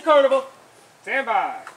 Mr. Carnival. Stand by.